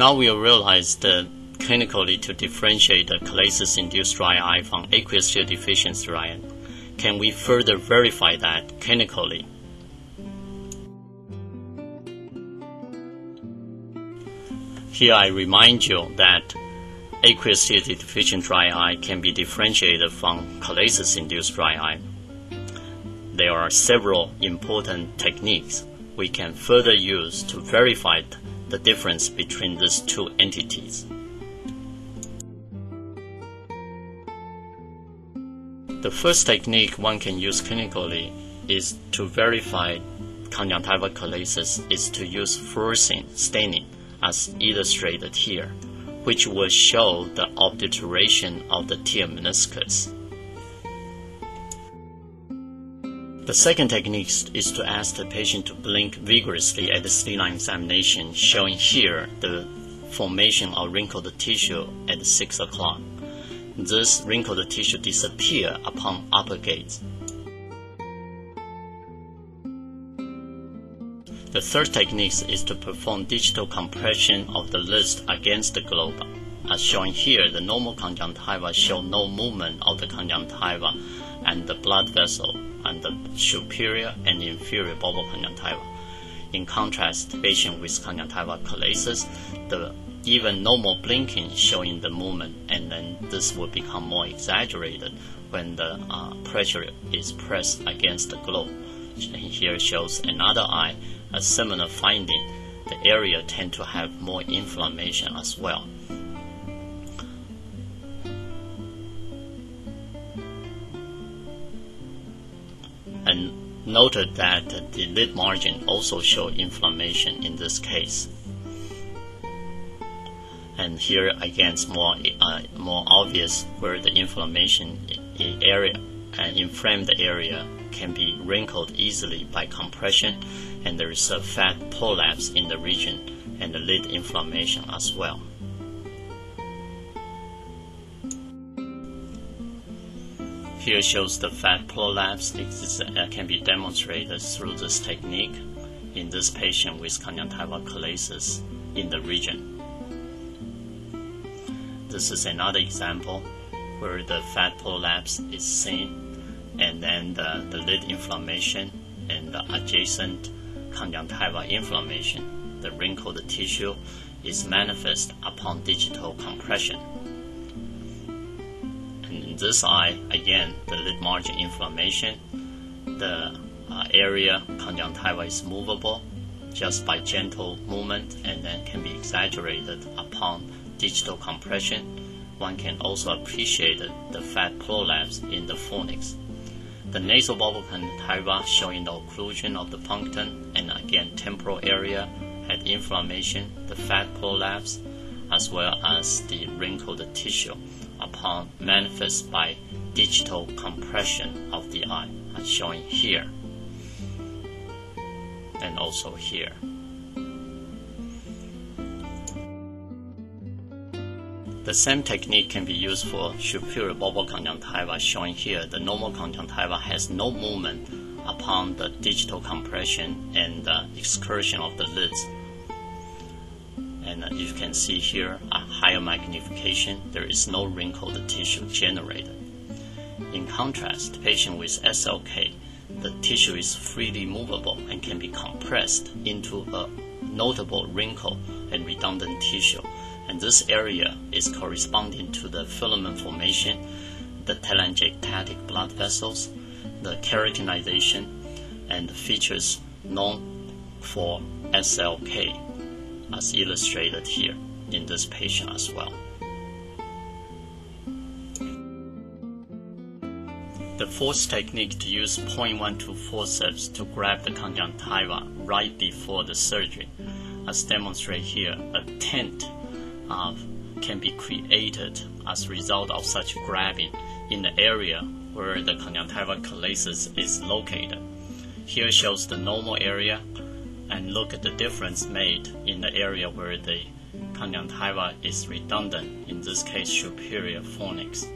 Now we realize that clinically to differentiate the chalasis-induced dry eye from aqueous tear deficiency dry eye. Can we further verify that clinically? Here I remind you that aqueous tear deficient dry eye can be differentiated from chalasis-induced dry eye. There are several important techniques we can further use to verify the difference between these two entities. The first technique one can use clinically is to verify conjunctivochalasis is to use fluorescein staining as illustrated here, which will show the obliteration of the tear meniscus. The second technique is to ask the patient to blink vigorously at the slit lamp examination, showing here the formation of wrinkled tissue at 6 o'clock. This wrinkled tissue disappear upon upper gaze. The third technique is to perform digital compression of the list against the globe. As shown here, the normal conjunctiva show no movement of the conjunctiva and the blood vessel and the superior and inferior bulbar conjunctiva. In contrast, patient with conjunctivochalasis, the even normal blinking showing the movement, and then this will become more exaggerated when the uh, pressure is pressed against the globe. And here shows another eye, a similar finding. The area tend to have more inflammation as well. Noted that the lid margin also showed inflammation in this case. And here again, it's more uh, more obvious where the inflammation area and inflamed area can be wrinkled easily by compression, and there is a fat prolapse in the region and the lid inflammation as well. Here shows the fat prolapse uh, can be demonstrated through this technique in this patient with conjunctivochalasis in the region. This is another example where the fat prolapse is seen and then the, the lid inflammation and the adjacent conjunctival inflammation, the wrinkled tissue, is manifest upon digital compression this eye, again, the lid margin inflammation, the uh, area conjunctiva is movable just by gentle movement and then can be exaggerated upon digital compression. One can also appreciate the fat prolapse in the fornix. The nasal bulbar conjunctiva showing the occlusion of the punctum and again temporal area had inflammation, the fat prolapse, as well as the wrinkled tissue upon manifest by digital compression of the eye as shown here and also here. The same technique can be used for superior bulbar conjunctiva shown here. The normal conjunctiva has no movement upon the digital compression and the excursion of the lids and uh, you can see here a higher magnification, there is no wrinkled tissue generated. In contrast, patient with SLK, the tissue is freely movable and can be compressed into a notable wrinkle and redundant tissue. And this area is corresponding to the filament formation, the telangiectatic blood vessels, the keratinization, and the features known for SLK as illustrated here in this patient as well. The fourth technique to use 0.12 forceps to grab the conjunctiva right before the surgery. As demonstrated here, a tent uh, can be created as a result of such grabbing in the area where the conjunctivochalasis is located. Here shows the normal area and look at the difference made in the area where the conjunctiva is redundant, in this case superior fornix.